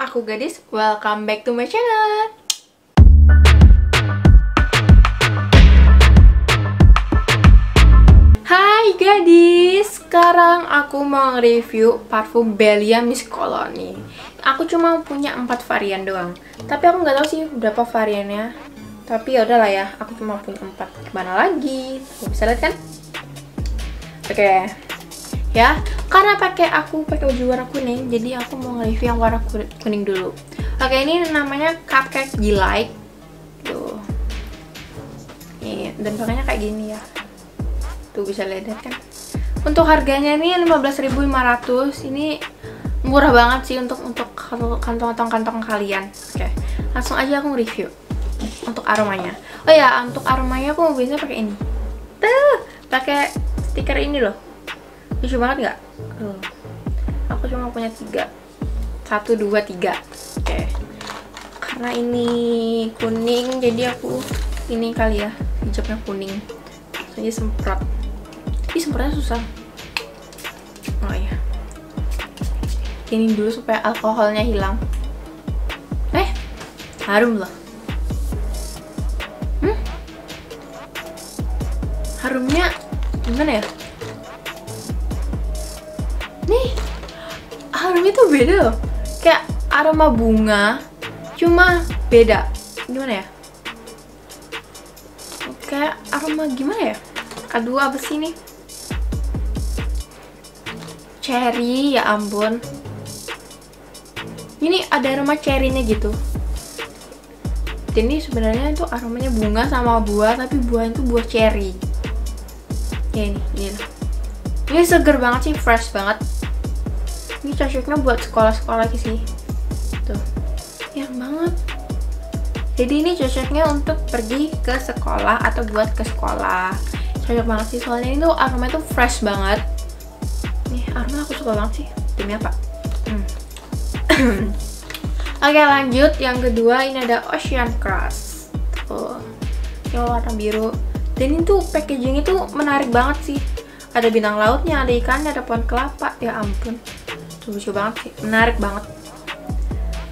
aku gadis, welcome back to my channel. Hai gadis, sekarang aku mau nge-review parfum Belia Miss Colony. Aku cuma punya 4 varian doang. Tapi aku nggak tahu sih berapa variannya. Tapi ya udahlah ya, aku cuma punya 4 Gimana lagi? Bisa lihat kan? Oke ya karena pakai aku pakai baju warna kuning jadi aku mau nge-review yang warna kuning dulu. Oke ini namanya cupcake delight. Tuh. Ini dan pakainya kayak gini ya. Tuh bisa lihat kan? Untuk harganya ini 15.500 ini murah banget sih untuk untuk kantong-kantong kantong kalian. Oke langsung aja aku review untuk aromanya. Oh ya untuk aromanya aku biasanya pakai ini. Tuh pakai stiker ini loh lucu banget nggak? Aku cuma punya tiga. Satu dua tiga. Oke. Karena ini kuning jadi aku ini kali ya hijabnya kuning. Jadi semprot. Ini semprotnya susah. Oh iya. Ini dulu supaya alkoholnya hilang. Eh harum loh hmm? harumnya gimana ya beda loh. Kayak aroma bunga cuma beda. Gimana ya? Kayak aroma gimana ya? Aduh apa sih ini? Cherry ya ampun. Ini ada aroma cherrynya gitu. Ini sebenarnya itu aromanya bunga sama buah tapi buah itu buah cherry. Ya ini ini. Ini seger banget sih fresh banget cocoknya buat sekolah-sekolah lagi sih. Tuh. Yang banget. Jadi ini cocoknya untuk pergi ke sekolah atau buat ke sekolah. Cocok banget sih soalnya ini tuh aromanya tuh fresh banget. Nih aroma aku suka banget sih. Demi apa? Hmm. oke lanjut. Yang kedua ini ada Ocean Cross tuh. Yang warna biru. Dan ini tuh packaging itu menarik banget sih. Ada bintang lautnya ada ikannya ada pohon kelapa. Ya ampun lucu banget sih. Menarik banget.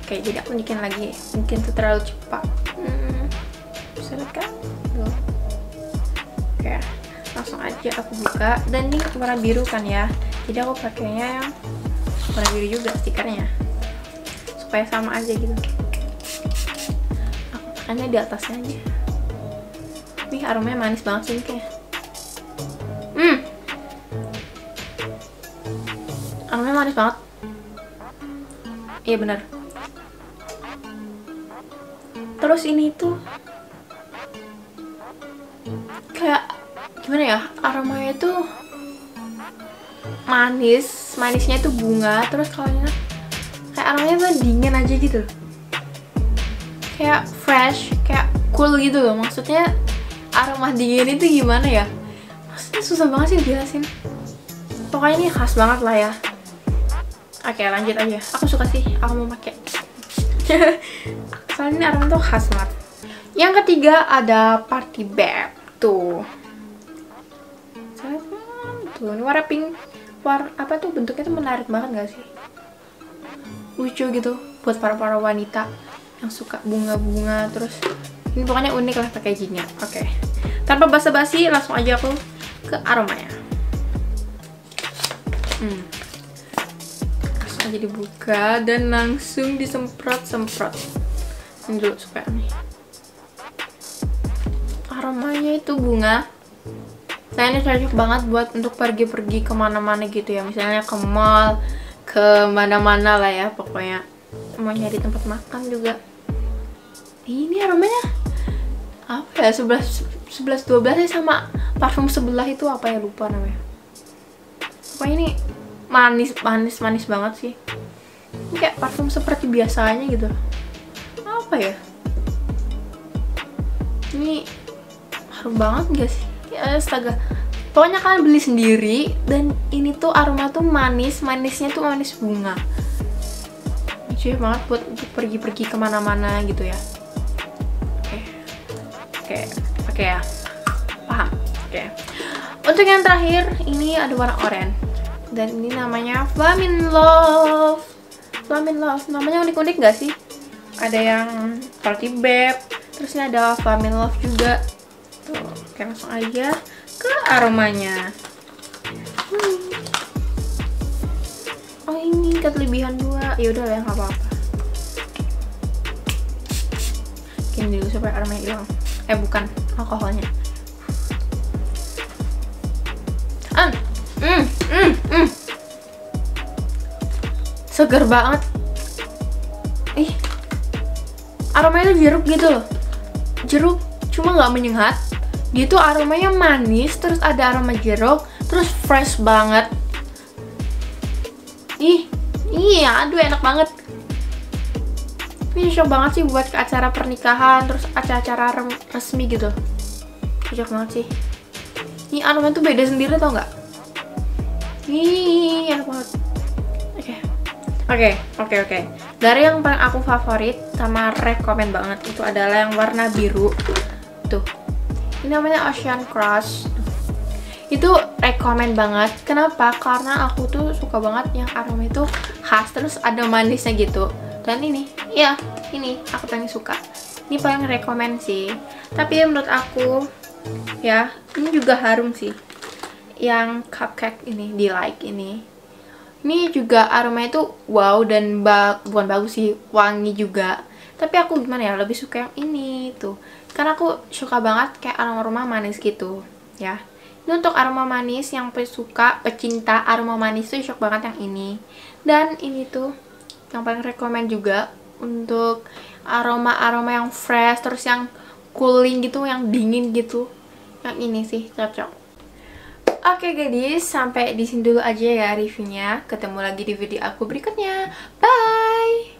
Oke jadi aku bikin lagi mungkin tuh terlalu cepat. Hmm, bisa lihat kan oke langsung aja aku buka. Dan ini warna biru kan ya? Jadi aku pakainya yang warna biru juga stikernya. Supaya sama aja gitu. Aku pakainya di atasnya aja. Ini aromanya manis banget sih kayak hmm. Aromanya manis banget iya benar. Terus ini tuh kayak gimana ya aromanya tuh manis manisnya itu bunga terus kalau ini kayak aromanya tuh dingin aja gitu. Kayak fresh kayak cool gitu loh. Maksudnya aroma dingin itu gimana ya? Maksudnya susah banget sih dijelasin. Pokoknya ini khas banget lah ya Oke lanjut aja. Aku suka sih. Aku mau pakai. Soalnya ini aroma tuh khas banget. Yang ketiga ada Party Bag. Tuh. Tuh ini warna pink. War apa tuh bentuknya tuh menarik banget gak sih? Lucu gitu buat para para wanita yang suka bunga-bunga terus ini pokoknya unik lah packagingnya. Oke. Tanpa basa-basi langsung aja aku ke aromanya. Hmm aja dibuka dan langsung disemprot-semprot. Ini dulu supaya nih. Aromanya itu bunga. Saya ini cocok banget buat untuk pergi-pergi ke mana-mana gitu ya. Misalnya ke mall ke mana-mana lah ya pokoknya. Mau nyari tempat makan juga. Ini aromanya apa ya? 11 11 12 ya sama parfum sebelah itu apa ya? Lupa namanya. Pokoknya ini manis manis manis banget sih. Ini kayak parfum seperti biasanya gitu. Apa ya? Ini harum banget gak sih? Ya astaga. Pokoknya kalian beli sendiri dan ini tuh aroma tuh manis manisnya tuh manis bunga. Lucu banget buat pergi-pergi ke mana-mana gitu ya. Oke. Oke oke ya. Paham? Oke. Untuk yang terakhir ini ada warna oranye dan ini namanya Flamin Love. Flamin Love namanya unik-unik gak sih? Ada yang Salty Babe terus ini ada Flamin Love juga. Tuh oke langsung aja ke aromanya. Hmm. oh ini kelebihan dua. Ya udah ya nggak apa-apa. Ini dulu supaya aromanya hilang. Eh bukan alkoholnya seger banget. Ih. Aromanya tuh jeruk gitu loh. Jeruk cuma nggak menyengat. Dia tuh aromanya manis terus ada aroma jeruk terus fresh banget. Ih iya aduh enak banget. Ini cocok banget sih buat ke acara pernikahan terus acara-acara resmi gitu. Cocok banget sih. Ini aromanya tuh beda sendiri tau nggak? Ih enak banget oke oke oke. Dari yang paling aku favorit sama rekomend banget itu adalah yang warna biru. Tuh. Ini namanya Ocean Crush itu rekomend banget. Kenapa? Karena aku tuh suka banget yang aroma itu khas terus ada manisnya gitu. Dan ini ya ini aku paling suka. Ini paling rekomend sih. Tapi menurut aku ya ini juga harum sih. Yang cupcake ini di like ini ini juga aromanya tuh wow dan ba bukan bagus sih wangi juga. Tapi aku gimana ya lebih suka yang ini tuh. Karena aku suka banget kayak aroma-aroma manis gitu ya. Ini untuk aroma manis yang suka pecinta aroma manis tuh cocok banget yang ini. Dan ini tuh yang paling rekomend juga untuk aroma-aroma yang fresh terus yang cooling gitu yang dingin gitu. Yang ini sih cocok Oke gadis, sampai di sini dulu aja ya reviewnya. Ketemu lagi di video aku berikutnya. Bye!